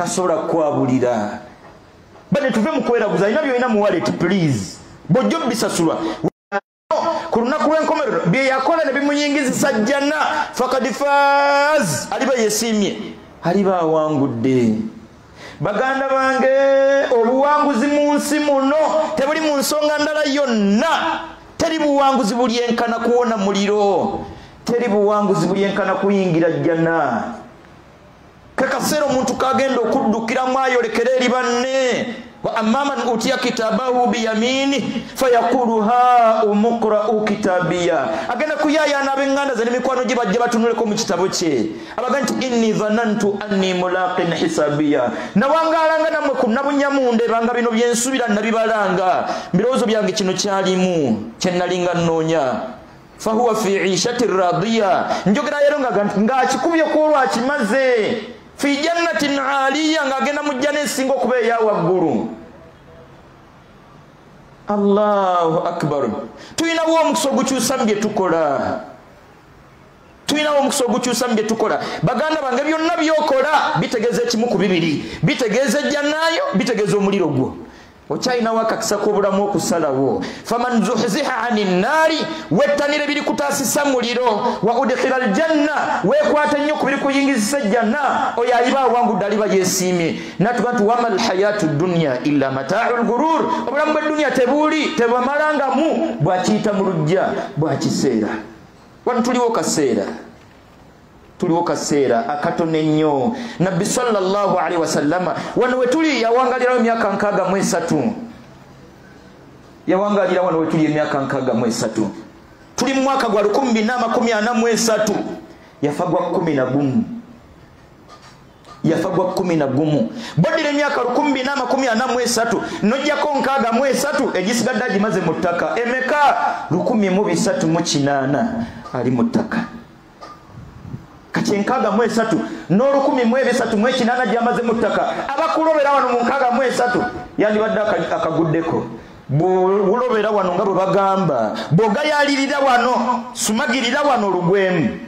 tasobola kukwabulira. Bane tuve mu kweraguza alina byolina mu walet please. Bwojja obisasulwa. Ku lunaku lw'enkomerero bye yakola ne bimuyingizisa jjana fakad faz aliba yesiimye aliba awangudde. Baganda bange obuwanguzi mu nsi muno tebuli mu nsonga ndala yonna. Teri buwanguzi bulyenkana kuwona muliro. Teri buwanguzi bulyenkana kuyingira jjana kakaseera omuntu kagenda okuddukiramu ayolekera eri banne. Wa amma man utiya kitabahu biyamini fayaqulu ha umuqra'u kitabiya. Agenda kuyayana ab'eŋŋanda ze n'emikwano gye bajja batunuleko mu kitabo kye. Abaga nti inni dhanantu anni mulaqin hisabiya. Nawangalanga nammwe ku nabunyamunde banga bino byensubira nabibalanga. Mbirowoozo byange kino kyalimu kyenalinga nnoonya. Fahuwa fi ishati radiya. Njogera yero ng'akikubye kwolwakimaze fi jannatin aliya ng'agenda mu jjana esinga okuba eya waggulu allahu akbar. Tulinawo omukisa ogukyusa mu bye tukola tulinawo omukisa ogukyusa mu bye tukola baganda bange byonna byokola bitegeeza ekimu ku bibiri bitegeeza ejjanayo bitegeeza omuliro gwo okyalinawo akakisa k'obulamu okusalawo. Faman zuhziha ani nnaari wettanire biri kutaasisa muliro wa udkhila aljanna weekwata ennyo ku biri kuyingizisa ejjanna oyo aliba awangudde aliba yeesiimye. Natuga nti wama alhayatu dunya illa mataau lgurur obulamu bw'edduniya tebuuli tebwamalangamu bwakiyita mu lujja bwakiseera. Wano tuliwo kaseera tuliwo kaseera akatono ennyo nabbi salllahu alaihi wasallama wano wetuli yawangalirawo emyaka nkaaga mu esatu. Yawangalira wano wetuli emyaka nkaaga mu esatu. Tuli mu mwaka gwa lukumi bina amakumi ana mu esatu. Yafa gwa kumi na gumu. Yafa gwa kumi na gumu. Boddira emyaka lukumi bina amakumi ana mu esatu nojjako nkaaga mu esatu egisigadde agimaze mu ttaka. Emeka lukumi mu bisatu mu kinaana ali mu ttaka kati enkaaga mu esatu n'olukumi mu ebisatu mu ekinaana gyamaze mu ttaka. Abakulobera wano mu nkaaga mu esatu yandibadde akaguddeko. Bwolobera wano nga bwe bagamba bw'ogayalirira wano sumagirira wano olugwemu